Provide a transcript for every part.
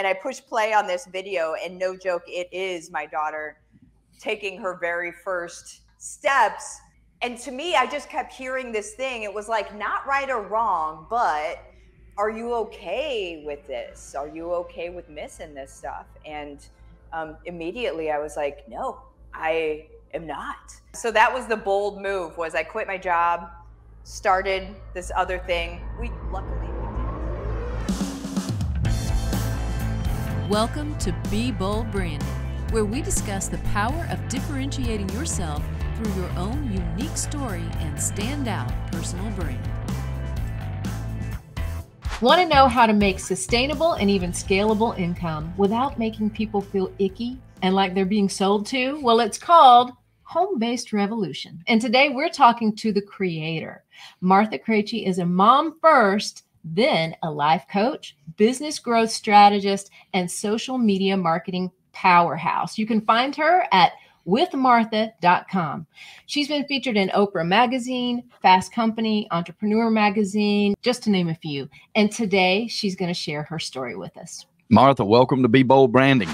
and I push play on this video, and no joke, it is my daughter taking her very first steps. And to me, I just kept hearing this thing. It was like, not right or wrong, but are you okay with this? Are you okay with missing this stuff? And um, immediately I was like, no, I am not. So that was the bold move was I quit my job, started this other thing. We luckily Welcome to Be Bold Branding, where we discuss the power of differentiating yourself through your own unique story and standout personal brand. Want to know how to make sustainable and even scalable income without making people feel icky and like they're being sold to? Well, it's called Home Based Revolution. And today we're talking to the creator. Martha Krejci is a mom first then a life coach, business growth strategist, and social media marketing powerhouse. You can find her at withmartha.com. She's been featured in Oprah Magazine, Fast Company, Entrepreneur Magazine, just to name a few. And today she's going to share her story with us. Martha, welcome to Be Bold Branding.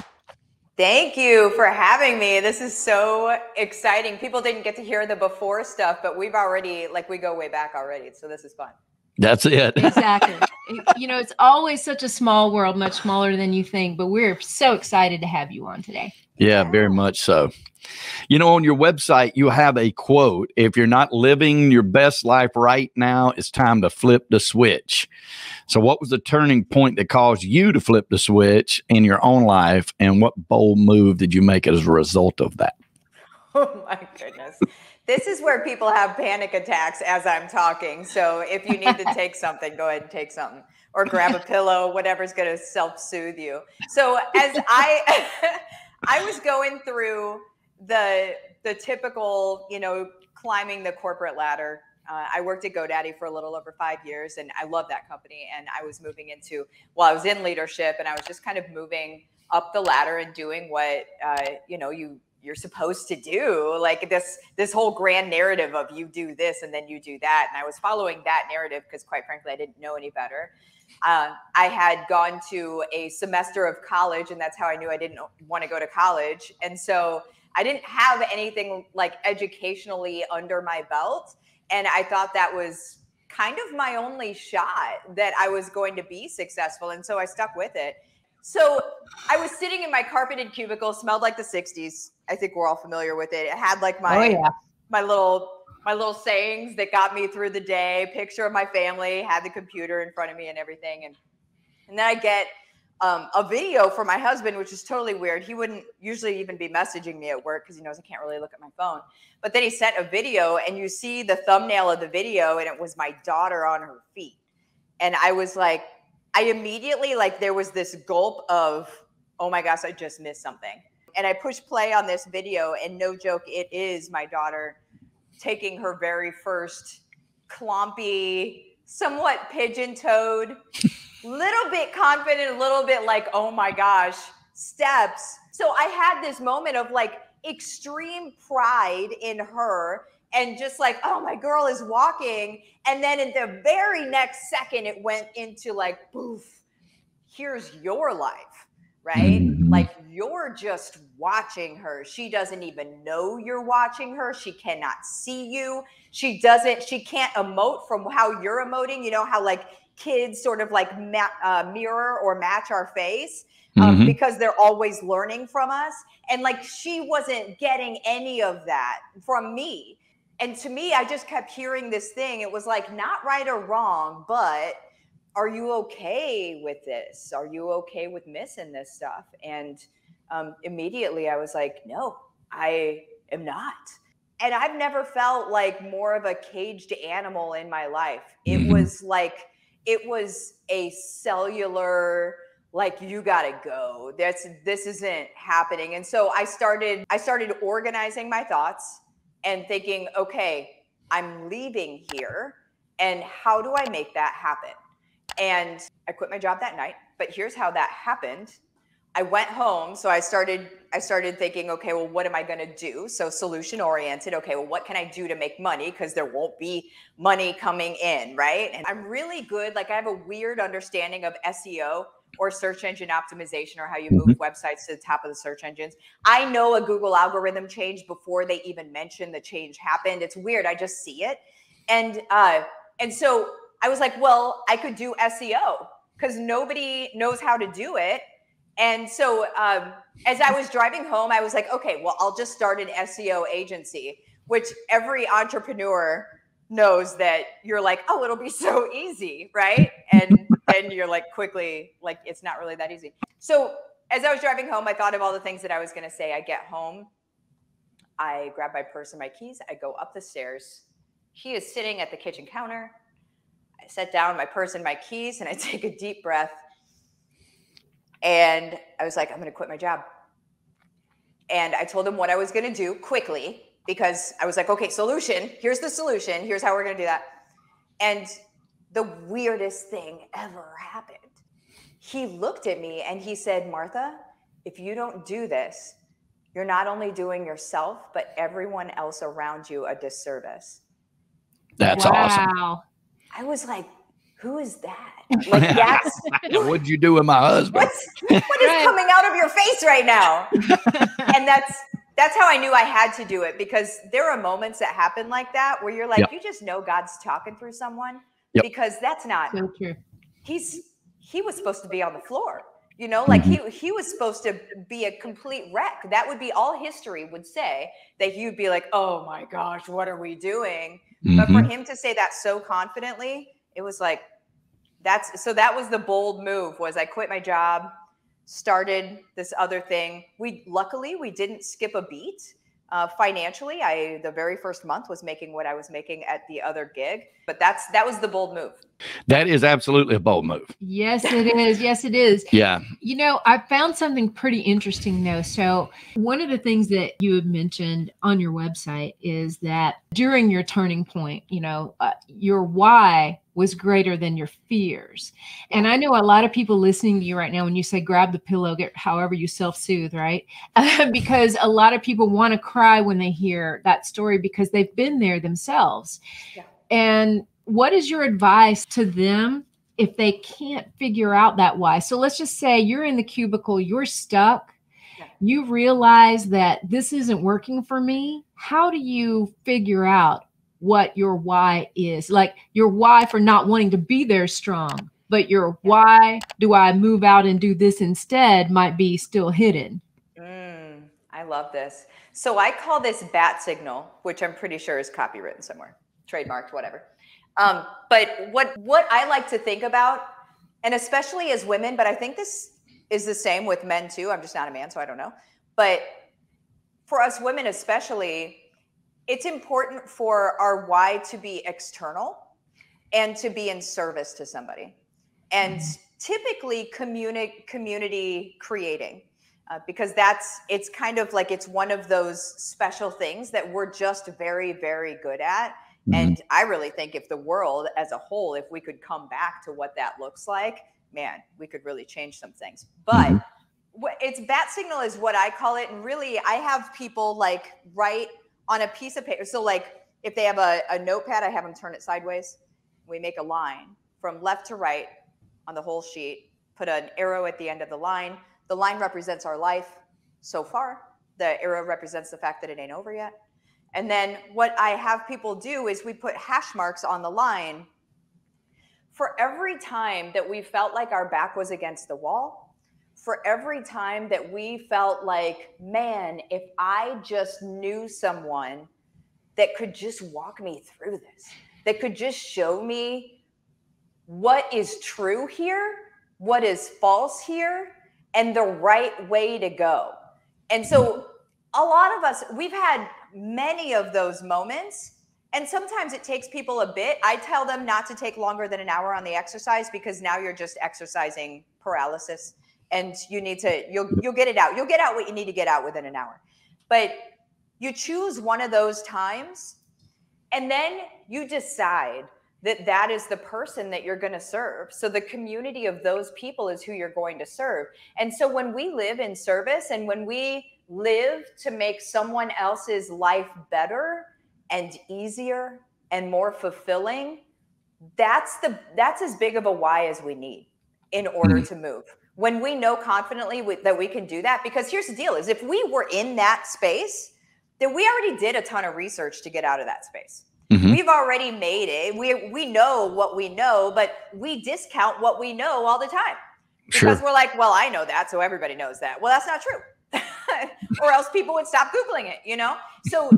Thank you for having me. This is so exciting. People didn't get to hear the before stuff, but we've already, like, we go way back already. So this is fun. That's it. exactly. You know, it's always such a small world, much smaller than you think, but we're so excited to have you on today. Yeah, very much so. You know, on your website, you have a quote If you're not living your best life right now, it's time to flip the switch. So, what was the turning point that caused you to flip the switch in your own life? And what bold move did you make as a result of that? Oh, my goodness. This is where people have panic attacks as I'm talking. So if you need to take something, go ahead and take something or grab a pillow, whatever's going to self-soothe you. So as I I was going through the the typical, you know, climbing the corporate ladder. Uh, I worked at GoDaddy for a little over five years, and I love that company. And I was moving into, well, I was in leadership, and I was just kind of moving up the ladder and doing what uh, you know you you're supposed to do like this this whole grand narrative of you do this and then you do that. And i was following that narrative because quite frankly i didn't know any better. Uh, i had gone to a semester of college and that's how i knew i didn't want to go to college. And so i didn't have anything like educationally under my belt. And i thought that was kind of my only shot that i was going to be successful. And so i stuck with it so I was sitting in my carpeted cubicle, smelled like the 60s. I think we're all familiar with it. It had like my oh, yeah. my little my little sayings that got me through the day, picture of my family, had the computer in front of me and everything. And and then I get um, a video from my husband, which is totally weird. He wouldn't usually even be messaging me at work because he knows I can't really look at my phone. But then he sent a video, and you see the thumbnail of the video, and it was my daughter on her feet. And I was like, I immediately like there was this gulp of, oh my gosh, I just missed something. And I pushed play on this video, and no joke, it is my daughter taking her very first clompy, somewhat pigeon toed, little bit confident, a little bit like, oh my gosh, steps. So I had this moment of like extreme pride in her and just like, oh, my girl is walking. And then in the very next second, it went into like, boof, here's your life, right? Mm-hmm. Like you're just watching her. She doesn't even know you're watching her. She cannot see you. She doesn't, she can't emote from how you're emoting. You know, how like kids sort of like ma- uh, mirror or match our face. Um, mm-hmm. because they're always learning from us. And like she wasn't getting any of that from me and to me, I just kept hearing this thing. It was like not right or wrong, but are you okay with this? Are you okay with missing this stuff? And um, immediately I was like, no, I am not. And I've never felt like more of a caged animal in my life. It mm-hmm. was like, it was a cellular, like you gotta go. That's this isn't happening. And so I started, I started organizing my thoughts and thinking, okay, I'm leaving here. And how do I make that happen? And I quit my job that night. But here's how that happened. I went home, so I started I started thinking, okay, well, what am I going to do? So solution oriented. Okay, well, what can I do to make money because there won't be money coming in, right? And I'm really good like I have a weird understanding of SEO or search engine optimization or how you move mm-hmm. websites to the top of the search engines. I know a Google algorithm change before they even mention the change happened. It's weird. I just see it. And uh and so I was like, well, I could do SEO because nobody knows how to do it. And so um, as I was driving home, I was like, okay, well, I'll just start an SEO agency, which every entrepreneur knows that you're like, oh, it'll be so easy, right? And then you're like quickly like it's not really that easy. So as I was driving home, I thought of all the things that I was going to say. I get home, I grab my purse and my keys, I go up the stairs. He is sitting at the kitchen counter. I set down my purse and my keys and I take a deep breath. And I was like, I'm going to quit my job. And I told him what I was going to do quickly because I was like, okay, solution. Here's the solution. Here's how we're going to do that. And the weirdest thing ever happened. He looked at me and he said, Martha, if you don't do this, you're not only doing yourself, but everyone else around you a disservice. That's wow. awesome. I was like, who is that? Like that's what'd you do with my husband? What's, what is coming out of your face right now? and that's that's how I knew I had to do it because there are moments that happen like that where you're like, yep. you just know God's talking through someone yep. because that's not so true. He's he was supposed to be on the floor. You know, like mm-hmm. he he was supposed to be a complete wreck. That would be all history would say that you'd be like, "Oh my gosh, what are we doing?" Mm-hmm. But for mm-hmm. him to say that so confidently, it was like that's so that was the bold move was I quit my job started this other thing. We luckily we didn't skip a beat. Uh, financially, I the very first month was making what I was making at the other gig, but that's that was the bold move. That is absolutely a bold move. Yes, it is. Yes, it is. Yeah. You know, I found something pretty interesting though. So one of the things that you have mentioned on your website is that during your turning point, you know, uh, your why was greater than your fears. And I know a lot of people listening to you right now when you say grab the pillow, get however you self soothe, right? because a lot of people want to cry when they hear that story because they've been there themselves. Yeah. And what is your advice to them if they can't figure out that why? So let's just say you're in the cubicle, you're stuck. You realize that this isn't working for me. How do you figure out what your why is. Like your why for not wanting to be there strong, but your why do I move out and do this instead might be still hidden. Mm, I love this. So I call this bat signal, which I'm pretty sure is copywritten somewhere, trademarked, whatever. Um, but what what I like to think about, and especially as women, but I think this is the same with men too. I'm just not a man, so I don't know. But for us women, especially, it's important for our why to be external and to be in service to somebody and mm-hmm. typically community community creating uh, because that's it's kind of like it's one of those special things that we're just very very good at mm-hmm. and i really think if the world as a whole if we could come back to what that looks like man we could really change some things but mm-hmm. it's bat signal is what i call it and really i have people like write on a piece of paper. So like if they have a, a notepad, I have them turn it sideways. We make a line from left to right on the whole sheet, put an arrow at the end of the line. The line represents our life so far. The arrow represents the fact that it ain't over yet. And then what I have people do is we put hash marks on the line for every time that we felt like our back was against the wall for every time that we felt like, man, if I just knew someone that could just walk me through this, that could just show me what is true here, what is false here, and the right way to go. And so, a lot of us, we've had many of those moments. And sometimes it takes people a bit. I tell them not to take longer than an hour on the exercise because now you're just exercising paralysis and you need to you'll you'll get it out. You'll get out what you need to get out within an hour. But you choose one of those times and then you decide that that is the person that you're going to serve. So the community of those people is who you're going to serve. And so when we live in service and when we live to make someone else's life better and easier and more fulfilling, that's the that's as big of a why as we need in order mm-hmm. to move when we know confidently we, that we can do that because here's the deal is if we were in that space then we already did a ton of research to get out of that space. Mhm. we've already made it. We we know what we know but we discount what we know all the time. Because Sure. we're like well i know that so everybody knows that. Well that's not true. Or else people would stop googling it you know? So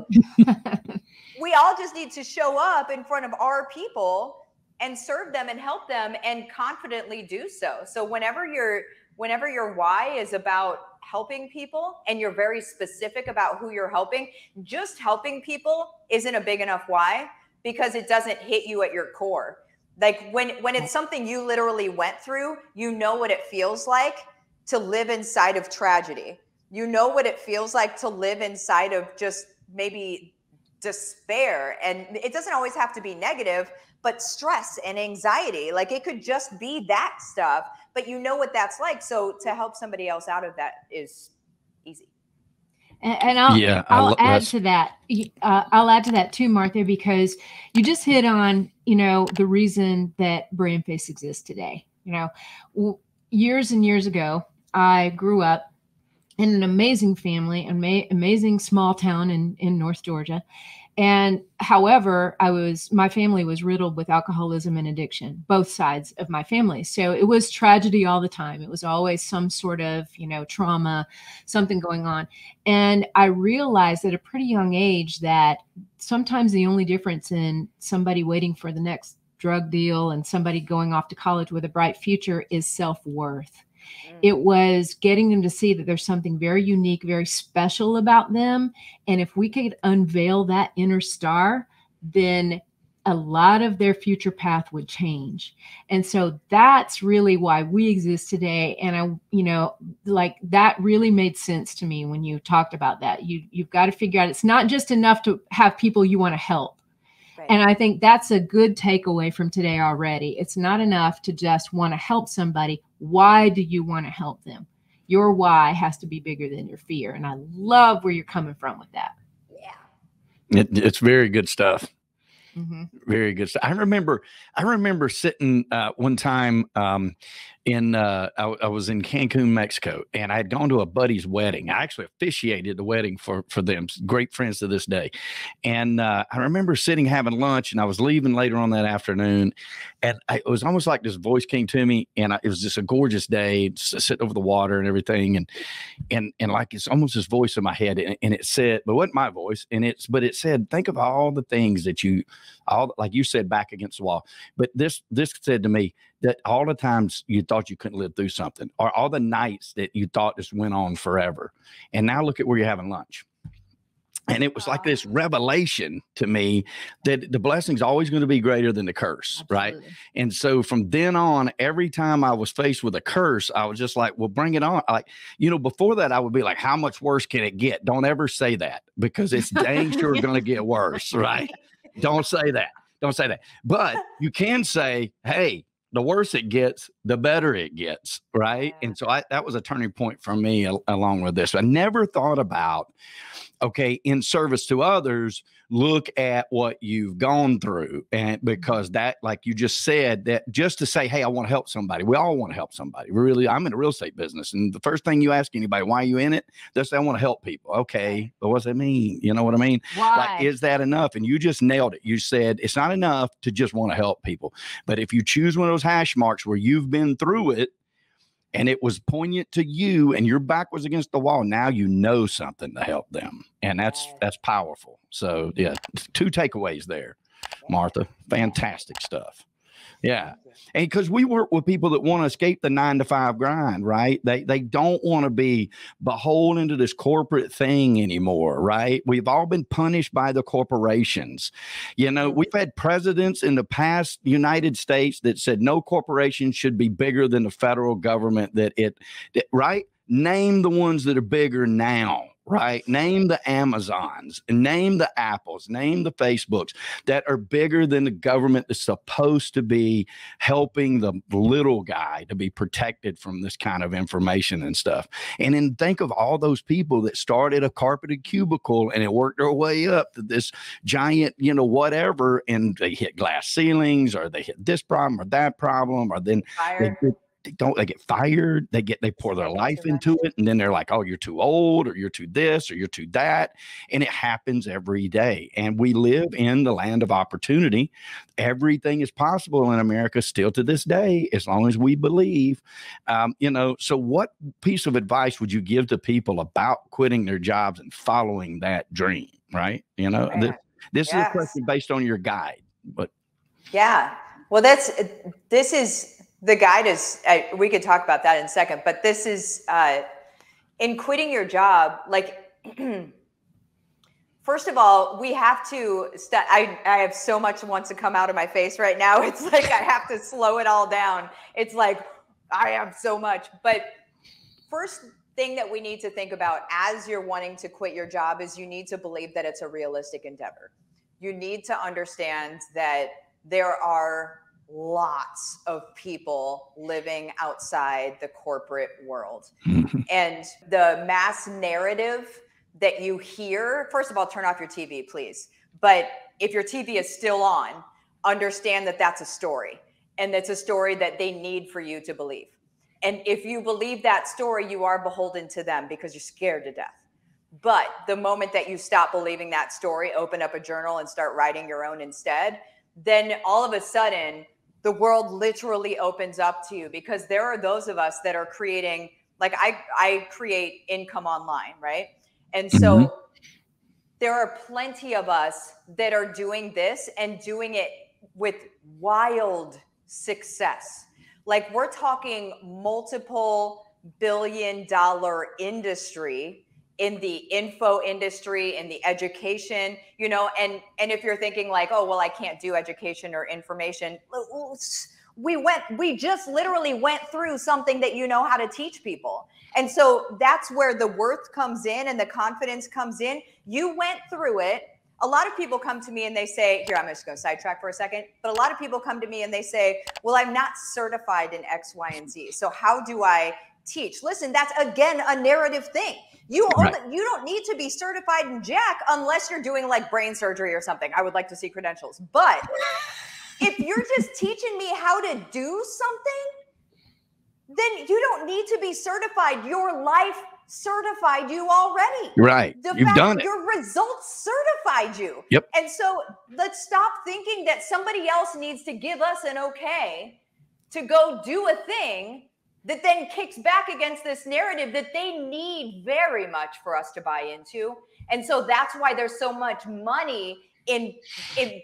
we all just need to show up in front of our people and serve them and help them and confidently do so. So whenever your whenever your why is about helping people and you're very specific about who you're helping just helping people isn't a big enough why because it doesn't hit you at your core. Like when when it's something you literally went through you know what it feels like to live inside of tragedy. You know what it feels like to live inside of just maybe despair. And it doesn't always have to be negative but stress and anxiety like it could just be that stuff but you know what that's like so to help somebody else out of that is easy And, and I'll Yeah, I I'll add to that. Uh, I'll add to that too, Martha, because you just hit on you know the reason that Brand Face exists today. You know, years and years ago, I grew up in an amazing family, an ama- amazing small town in in North Georgia, and however, I was my family was riddled with alcoholism and addiction, both sides of my family. So it was tragedy all the time. It was always some sort of you know trauma, something going on. And I realized at a pretty young age that sometimes the only difference in somebody waiting for the next drug deal and somebody going off to college with a bright future is self worth. It was getting them to see that there's something very unique, very special about them. And if we could unveil that inner star, then a lot of their future path would change. And so that's really why we exist today. And I, you know, like that really made sense to me when you talked about that. You you've got to figure out it's not just enough to have people you want to help. And I think that's a good takeaway from today already. It's not enough to just want to help somebody. Why do you want to help them? Your why has to be bigger than your fear. And I love where you're coming from with that. yeah It, it's very good stuff. hmm Very good. stuff. I remember, I remember sitting uh, one time um, in, uh, I, I was in Cancun, Mexico, and I had gone to a buddy's wedding. I actually officiated the wedding for for them. Great friends to this day. And uh, I remember sitting having lunch, and I was leaving later on that afternoon, and I, it was almost like this voice came to me, and I, it was just a gorgeous day, sitting over the water and everything, and and and like it's almost this voice in my head, and, and it said, but wasn't my voice, and it's but it said, think of all the things that you all like you said back against the wall but this this said to me that all the times you thought you couldn't live through something or all the nights that you thought just went on forever and now look at where you're having lunch and it was like this revelation to me that the blessing's always going to be greater than the curse right and so from then on, every time I was faced with a curse, I was just like, well, bring it on. Like, you know, before that, I would be like, how much worse can it get? Don't ever say that because it's dang sure going to get worse, right? Don't say that. Don't say that. But you can say, hey, the worse it gets, the better it gets, right? Yeah. And so I, that was a turning point for me al- along with this. I never thought about, okay, in service to others, look at what you've gone through. And mm-hmm. because that, like you just said, that just to say, hey, I want to help somebody, we all want to help somebody. We Really, I'm in the real estate business. And the first thing you ask anybody, why are you in it? They say, I want to help people. Okay, but what does that mean? You know what I mean? Why? Like, is that enough? And you just nailed it. You said it's not enough to just want to help people. But if you choose one of those hash marks where you've been through it and it was poignant to you and your back was against the wall, now you know something to help them. And that's that's powerful. So yeah, two takeaways there, Martha. Fantastic stuff. Yeah. And because we work with people that want to escape the nine to five grind, right? They they don't want to be beholden to this corporate thing anymore, right? We've all been punished by the corporations. You know, we've had presidents in the past United States that said no corporation should be bigger than the federal government. That it, that, right? Name the ones that are bigger now. Right. Name the Amazons, name the Apples, name the Facebooks that are bigger than the government that's supposed to be helping the little guy to be protected from this kind of information and stuff. And then think of all those people that started a carpeted cubicle and it worked their way up to this giant, you know, whatever, and they hit glass ceilings or they hit this problem or that problem, or then they Fire. did they don't they get fired they get they pour their life into it and then they're like oh you're too old or you're too this or you're too that and it happens every day and we live in the land of opportunity everything is possible in america still to this day as long as we believe um, you know so what piece of advice would you give to people about quitting their jobs and following that dream right you know this, this yes. is a question based on your guide but yeah well that's this is the guide is we could talk about that in a second but this is uh, in quitting your job like first of all we have to st- I, I have so much wants to come out of my face right now. It's like i have to slow it all down. It's like i have so much. But first thing that we need to think about as you're wanting to quit your job is you need to believe that it's a realistic endeavor. You need to understand that there are lots of people living outside the corporate world. Mm-hmm. And the mass narrative that you hear, first of all, turn off your TV, please. But if your TV is still on, understand that that's a story and it's a story that they need for you to believe. And if you believe that story, you are beholden to them because you're scared to death. But the moment that you stop believing that story, open up a journal and start writing your own instead, then all of a sudden the world literally opens up to you because there are those of us that are creating like I I create income online, right? And so mm-hmm. there are plenty of us that are doing this and doing it with wild success. Like we're talking multiple billion dollar industry in the info industry in the education you know and and if you're thinking like oh well i can't do education or information we went we just literally went through something that you know how to teach people. And so that's where the worth comes in and the confidence comes in. You went through it. A lot of people come to me and they say here i'm just going to sidetrack for a second but a lot of people come to me and they say well i'm not certified in x y and z so how do i teach? Listen that's again a narrative thing you right. you don't need to be certified in Jack unless you're doing like brain surgery or something. I would like to see credentials. But if you're just teaching me how to do something, then you don't need to be certified. Your life certified you already. Right. The You've done it. Your results certified you. Yep. And so let's stop thinking that somebody else needs to give us an okay to go do a thing that then kicks back against this narrative that they need very much for us to buy into. And so that's why there's so much money in in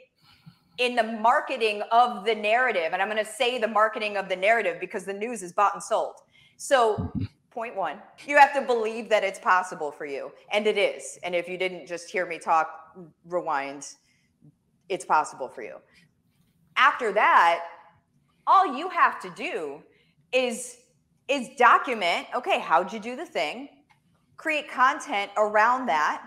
in the marketing of the narrative. And I'm going to say the marketing of the narrative because the news is bought and sold. So point one, you have to believe that it's possible for you. And it is. And if you didn't just hear me talk, rewind, it's possible for you. After that, all you have to do is is document okay, how'd you do the thing? Create content around that.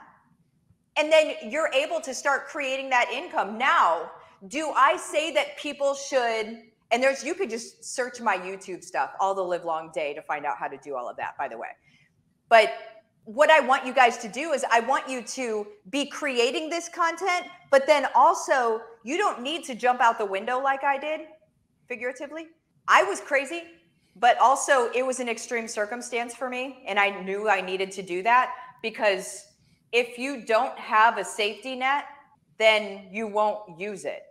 And then you're able to start creating that income. Now, do I say that people should? And there's, you could just search my YouTube stuff all the live long day to find out how to do all of that, by the way. But what I want you guys to do is I want you to be creating this content, but then also you don't need to jump out the window like I did, figuratively. I was crazy but also it was an extreme circumstance for me and i knew i needed to do that because if you don't have a safety net then you won't use it.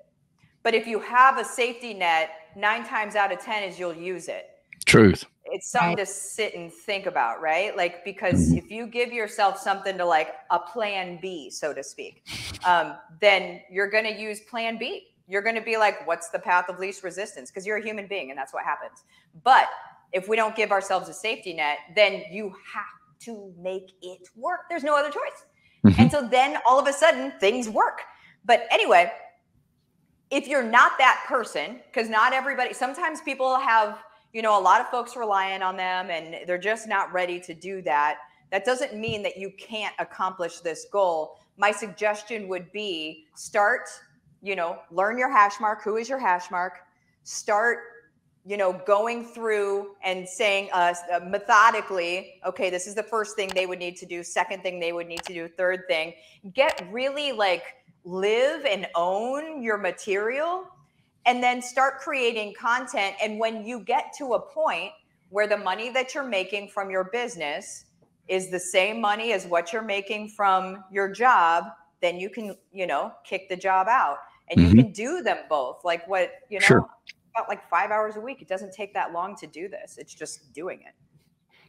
But if you have a safety net nine times out of ten is you'll use it. Truth. It's something to sit and think about right? Like because mm-hmm. if you give yourself something to like a plan b so to speak um, then you're going to use plan b you're going to be like, what's the path of least resistance? Because you're a human being and that's what happens. But if we don't give ourselves a safety net, then you have to make it work. There's no other choice. Mm-hmm. And so then all of a sudden things work. But anyway, if you're not that person, because not everybody, sometimes people have, you know, a lot of folks relying on them and they're just not ready to do that. That doesn't mean that you can't accomplish this goal. My suggestion would be start you know, learn your hash mark. Who is your hash mark? Start, you know, going through and saying uh, uh, methodically, okay, this is the first thing they would need to do. Second thing they would need to do. Third thing, get really like live and own your material and then start creating content. And when you get to a point where the money that you're making from your business is the same money as what you're making from your job, then you can, you know, kick the job out and Mhm. you can do them both. Like what, you know, Sure. about like five hours a week. It doesn't take that long to do this. It's just doing it.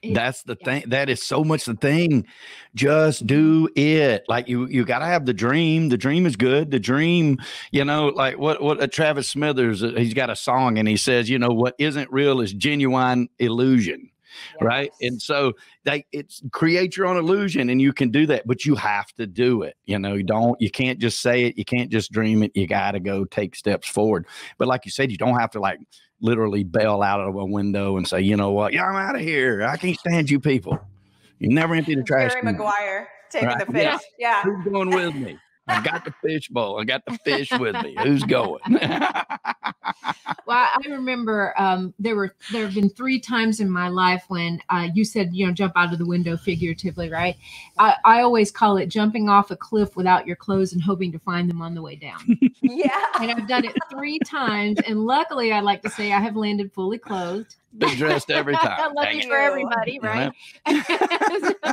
It- That's the yeah. thing. That is so much the thing. Just do it. Like you, you got to have the dream. The dream is good. The dream, you know, like what what uh, Travis Smithers. uh, He's got a song and he says, you know, what isn't real is genuine illusion, right? And so they it's create your own illusion, and you can do that, but you have to do it. You know, you don't. You can't just say it. You can't just dream it. You got to go take steps forward. But like you said, you don't have to like literally bail out of a window and say, you know what, yeah, I'm out of here. I can't stand you people. You never empty the trash. Jerry can. Maguire taking Right. the fish. Yeah. Yeah. Who's going with me? I got the fish bowl. I got the fish with me. Who's going? Well, I remember um, there were there have been three times in my life when uh, you said you know jump out of the window figuratively, right? I, I always call it jumping off a cliff without your clothes and hoping to find them on the way down. Yeah. and I've done it three times, and luckily, I like to say I have landed fully clothed. Been dressed every time. Lucky Dang for it. everybody, right?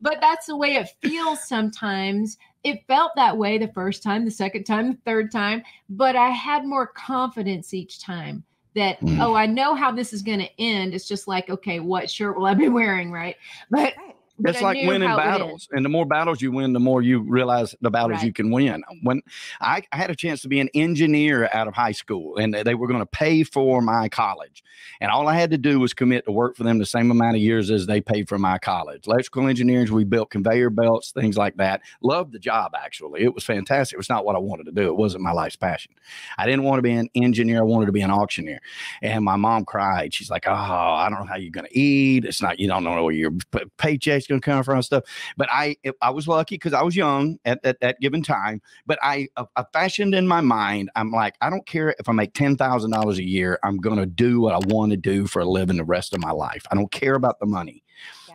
but that's the way it feels sometimes. It felt that way the first time, the second time, the third time, but I had more confidence each time that, Mm. oh, I know how this is going to end. It's just like, okay, what shirt will I be wearing? Right. But, Right. but it's like winning how it would end. battles and the more battles you win the more you realize the battles Right. you can win. When I, I had a chance to be an engineer out of high school and they were going to pay for my college and all i had to do was commit to work for them the same amount of years as they paid for my college. Electrical engineers we built conveyor belts things like that. Loved the job actually. It was fantastic. It was not what i wanted to do. It wasn't my life's passion. I didn't want to be an engineer. I wanted to be an auctioneer. And my mom cried. She's like oh i don't know how you're going to eat. It's not you don't know where your paycheck's going to come from stuff. But i i was lucky because i was young at, at that given time. But I, I fashioned in my mind i'm like i don't care if i make $10000 a year i'm going to do what i want to do for a living the rest of my life. I don't care about the money.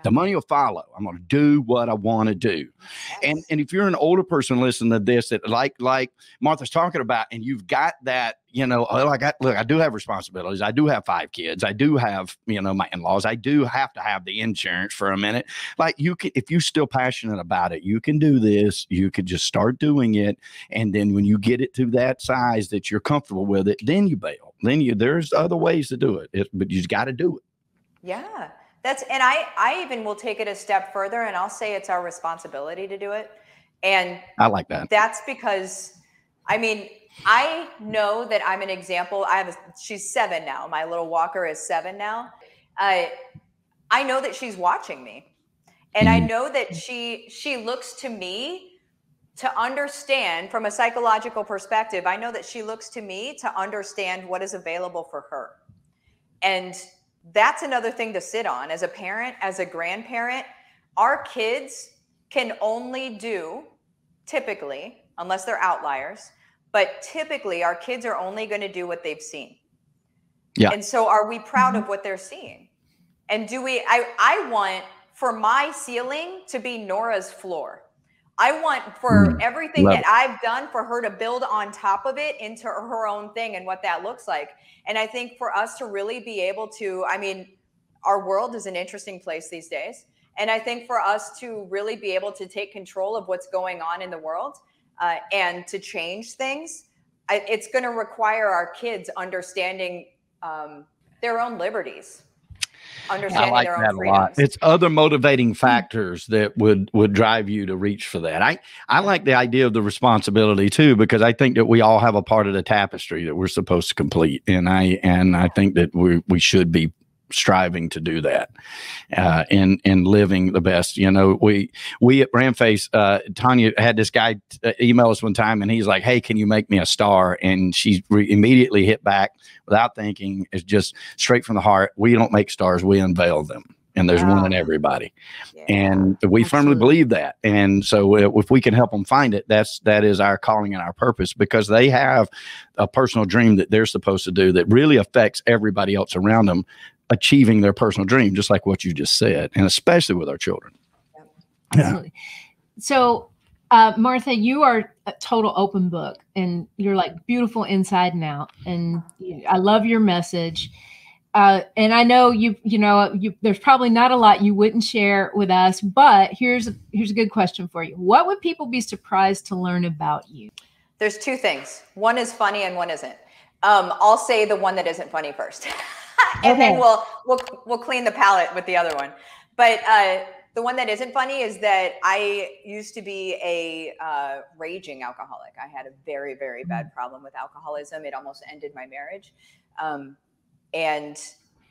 The money will follow i'm going to do what i want to do and and if you're an older person listening to this that like like Martha's talking about, and you've got that, you know, oh, I got look, I do have responsibilities. I do have five kids. I do have, you know, my in-laws. I do have to have the insurance for a minute. Like you can, if you're still passionate about it, you can do this. You could just start doing it, and then when you get it to that size that you're comfortable with it, then you bail. Then you there's other ways to do it, it but you just got to do it. Yeah. That's and I I even will take it a step further and I'll say it's our responsibility to do it. And I like that. that's because I mean, I know that I'm an example. I have a, she's 7 now. My little walker is 7 now. Uh, I know that she's watching me. And I Mhm. know that she she looks to me to understand from a psychological perspective. I know that she looks to me to understand what is available for her. And that's another thing to sit on as a parent, as a grandparent. Our kids can only do, typically, unless they're outliers, but typically our kids are only going to do what they've seen. Yeah. And so are we proud of mm-hmm. what they're seeing? And do we, I, I want for my ceiling to be Nora's floor. I want for Mm, everything love that I've done for her to build on top of it into her own thing and what that looks like. And I think for us to really be able to, I mean, our world is an interesting place these days. And I think for us to really be able to take control of what's going on in the world uh, and to change things, I, it's going to require our kids understanding um, their own liberties, understanding like their that own a lot. freedoms. It's other motivating hmm. factors that would would drive you to reach for that. I I like the idea of the responsibility too because I think that we all have a part of the tapestry that we're supposed to complete, and I and I think that we we should be striving to do that uh and and living the best. You know we we at BrandFace, uh Tonya had this guy uh, email us one time and he's like hey can you make me a star? And she re- immediately hit back without thinking. It's just straight from the heart. We don't make stars we unveil them. And there's one in everybody. Yeah. and we firmly believe that. And so if we can help them find it that's that is our calling and our purpose because they have a personal dream that they're supposed to do that really affects everybody else around them achieving their personal dream just like what you just said and especially with our children Yeah. So Uh, Martha, you are a total open book and you're like beautiful inside and out. And you, I love your message. Uh, and I know you, you know, you, there's probably not a lot you wouldn't share with us, but here's, here's a good question for you. What would people be surprised to learn about you? There's two things. One is funny and one isn't. Um, I'll say the one that isn't funny first. and Okay. then we'll, we'll, we'll clean the palate with the other one. But, uh, the one that isn't funny is that I used to be a uh, raging alcoholic. I had a very, very bad problem with alcoholism. It almost ended my marriage. Um, and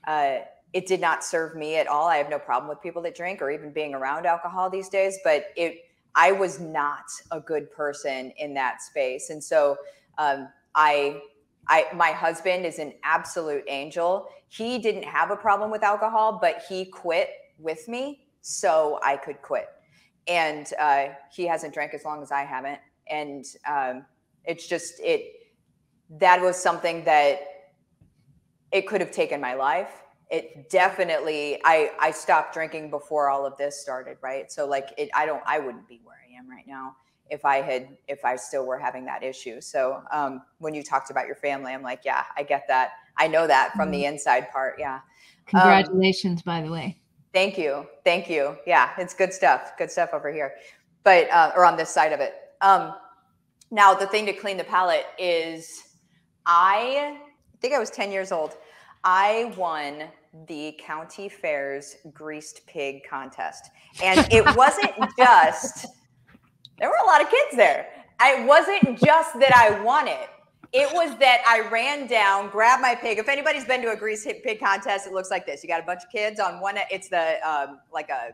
uh, it did not serve me at all. I have no problem with people that drink or even being around alcohol these days, but it, I was not a good person in that space. And so um, I, I, my husband is an absolute angel. He didn't have a problem with alcohol, but he quit with me so I could quit. And uh, he hasn't drank as long as I haven't. And um, it's just, it, that was something that it could have taken my life. It definitely, I, I stopped drinking before all of this started, right? So like it, I don't, I wouldn't be where I am right now if I had, if I still were having that issue. So um, when you talked about your family, I'm like, yeah, I get that. I know that from the inside part. Yeah. Congratulations, by the way. Thank you. Thank you. Yeah, it's good stuff. Good stuff over here. But uh, or on this side of it. Um now the thing to clean the palate is I think I was 10 years old. I won the county fair's greased pig contest. And it wasn't just there were a lot of kids there. It wasn't just that I won it. It was that I ran down, grabbed my pig. If anybody's been to a grease pig contest, it looks like this. You got a bunch of kids on one. It's the um, like a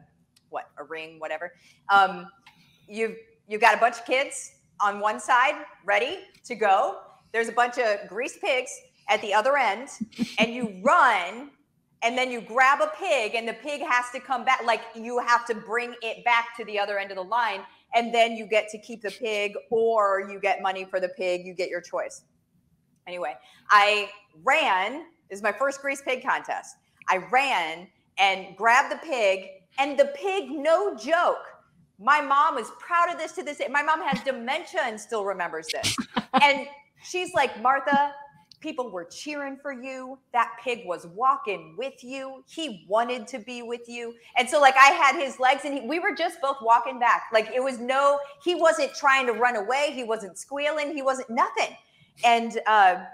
what a ring, whatever. Um, you've you've got a bunch of kids on one side, ready to go. There's a bunch of grease pigs at the other end, and you run, and then you grab a pig, and the pig has to come back. Like you have to bring it back to the other end of the line and then you get to keep the pig or you get money for the pig you get your choice. Anyway i ran this is my first grease pig contest. I ran and grabbed the pig and the pig no joke my mom is proud of this to this day. My mom has dementia and still remembers this. And she's like martha people were cheering for you. That pig was walking with you. He wanted to be with you. And so like i had his legs and he, we were just both walking back. Like it was no he wasn't trying to run away. He wasn't squealing. He wasn't nothing. And uh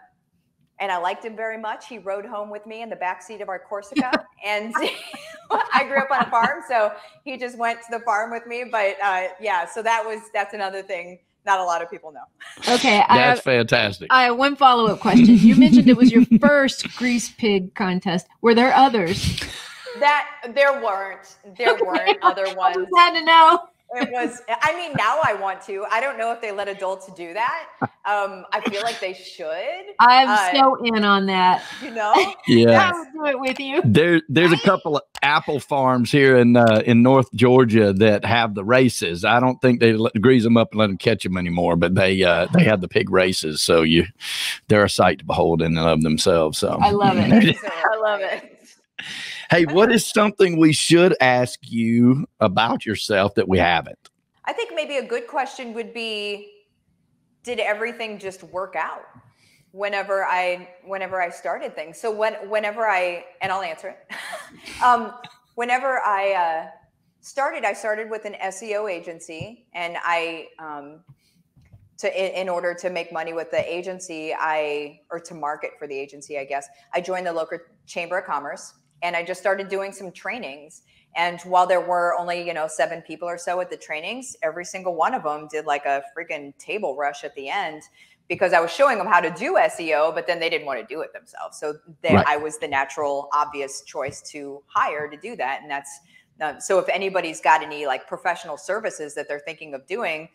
and I liked him very much. He rode home with me in the back seat of our Corsica, and I grew up on a farm, so he just went to the farm with me. But uh, yeah, so that was that's another thing not a lot of people know. Okay, I That's have, fantastic. I have one follow up question. You mentioned it was your first grease pig contest. Were there others? That there weren't there weren't other I ones. just had to know. It was. I mean, now I want to. I don't know if they let adults do that. Um, I feel like they should. I'm Uh, so in on that. You know. yeah. I would do it with you. There, there's a couple of apple farms here in uh, in North Georgia that have the races. I don't think they let, grease them up and let them catch them anymore, but they uh, they have the pig races. So you, they're a sight to behold in and of themselves. So I love it. I love it. Hey, what is something we should ask you about yourself that we haven't? I think maybe a good question would be did everything just work out whenever I whenever I started things? So when whenever I and I'll answer it. um, whenever I uh, started, I started with an SEO agency and I um, to in, in order to make money with the agency, I or to market for the agency, I guess, I joined the local chamber of commerce and I just started doing some trainings. And while there were only, you know, seven people or so at the trainings, every single one of them did like a freaking table rush at the end because I was showing them how to do SEO, but then they didn't want to do it themselves. So they, Right. I was the natural, obvious choice to hire to do that. And that's uh, so if anybody's got any like professional services that they're thinking of doing,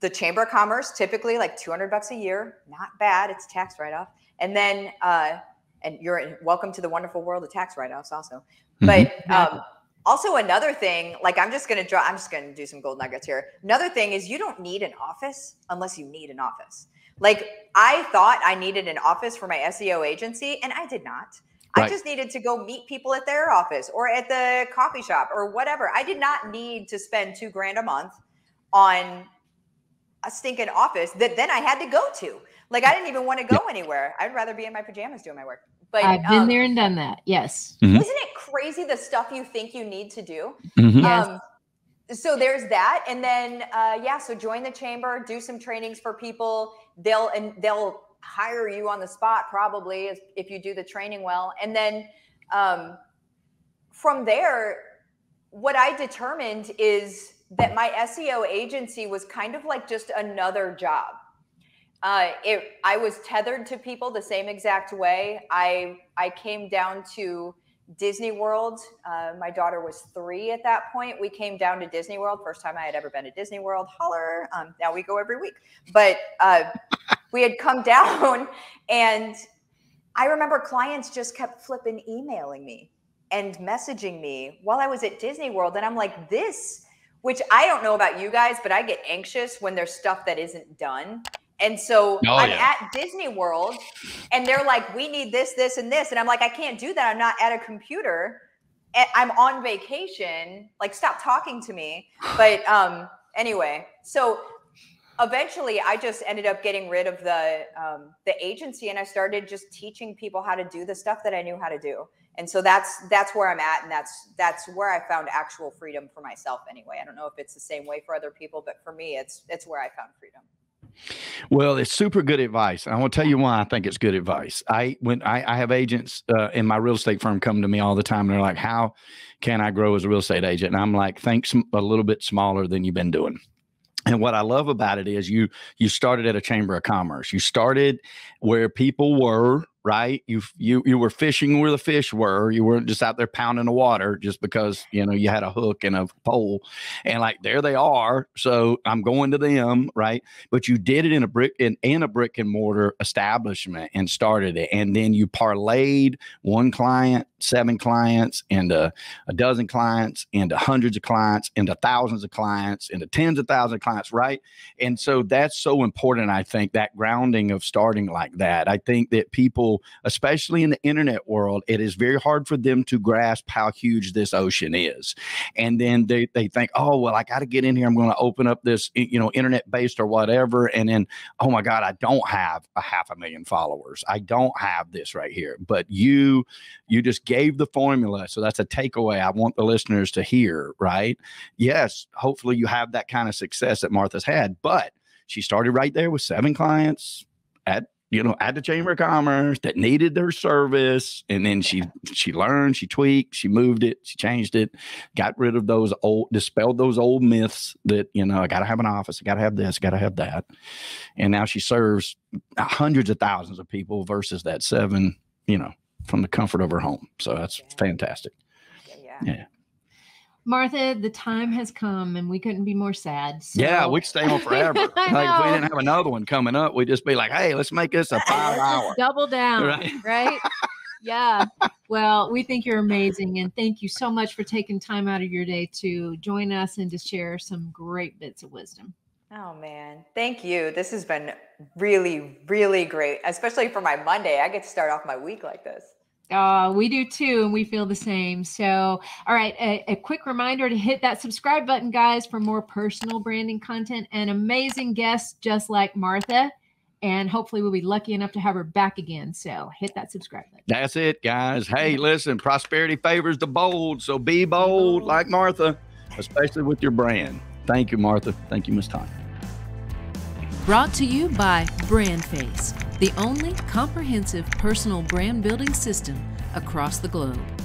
the Chamber of Commerce typically like 200 bucks a year, not bad. It's tax write off. And then, uh, and you're welcome to the wonderful world of tax write offs also. But um, also another thing, like I'm just going to draw, I'm just going to do some gold nuggets here. Another thing is you don't need an office unless you need an office. Like I thought I needed an office for my SEO agency and I did not. I just needed to go meet people at their office or at the coffee shop or whatever. I did not need to spend two grand a month on a stinking office that then I had to go to. Like I didn't even want to go anywhere. I'd rather be in my pajamas doing my work. But I've been um, there and done that. Yes. Mhm. Isn't it crazy the stuff you think you need to do? Mhm. Yes. Um, so there's that, and then uh, yeah, so join the chamber, do some trainings for people. They'll and they'll hire you on the spot probably if, if you do the training well, and then um, from there, what I determined is that my SEO agency was kind of like just another job. Uh, it, I was tethered to people the same exact way. I I came down to Disney World. Uh, my daughter was three at that point. We came down to Disney World. First time I had ever been to Disney World. Holler! Um, now we go every week. But uh, we had come down, and I remember clients just kept flipping emailing me and messaging me while I was at Disney World, and I'm like, this. Which I don't know about you guys, but I get anxious when there's stuff that isn't done. And so Oh, I'm yeah. at Disney World and they're like, we need this, this, and this. And I'm like, I can't do that. I'm not at a computer. I'm on vacation. Like, stop talking to me. But um, anyway, so eventually I just ended up getting rid of the um, the agency and I started just teaching people how to do the stuff that I knew how to do. And so that's that's where I'm at, and that's that's where I found actual freedom for myself. Anyway, I don't know if it's the same way for other people, but for me, it's it's where I found freedom. Well, it's super good advice. I want to tell you why I think it's good advice. I when I, I have agents uh, in my real estate firm come to me all the time. And they're like, "How can I grow as a real estate agent?" And I'm like, "Think a little bit smaller than you've been doing." And what I love about it is you you started at a chamber of commerce. You started where people were, right? You you you were fishing where the fish were. You weren't just out there pounding the water just because you know you had a hook and a pole, and like there they are. So I'm going to them, right? But you did it in a brick in, in a brick and mortar establishment and started it, and then you parlayed one client, seven clients, into a dozen clients, into hundreds of clients, into thousands of clients, into tens of thousands of clients, right? And so that's so important. I think that grounding of starting like that. I think that people, especially in the internet world, it is very hard for them to grasp how huge this ocean is. And then they, they think, oh, well, I got to get in here. I'm going to open up this, you know, internet based or whatever. And then, oh my God, I don't have a half a million followers. I don't have this right here. But you, you just gave the formula. So that's a takeaway I want the listeners to hear, right? Yes, hopefully you have that kind of success that Martha's had, but she started right there with seven clients at you know at the chamber of commerce that needed their service and then she she learned she tweaked she moved it she changed it got rid of those old dispelled those old myths that you know i gotta have an office i gotta have this i gotta have that and now she serves hundreds of thousands of people versus that seven you know from the comfort of her home so that's Yeah. fantastic Yeah. Yeah. Martha, the time has come and we couldn't be more sad. yeah we could stay on forever like if we didn't have another one coming up we'd just be like hey let's make this a five Let's hour double down, Right. right? yeah. Well, we think you're amazing. And thank you so much for taking time out of your day to join us and to share some great bits of wisdom. Oh man, thank you. This has been really, really great, especially for my Monday. I get to start off my week like this. Uh, we do too, and we feel the same. So, all right, a, a quick reminder to hit that subscribe button, guys, for more personal branding content and amazing guests just like Martha. And hopefully, we'll be lucky enough to have her back again. So, hit that subscribe button. That's it, guys. Hey, listen, prosperity favors the bold. So be bold like Martha, especially with your brand. Thank you, Martha. Thank you, Miss Tonya. Brought to you by BrandFace, the only comprehensive personal brand building system across the globe.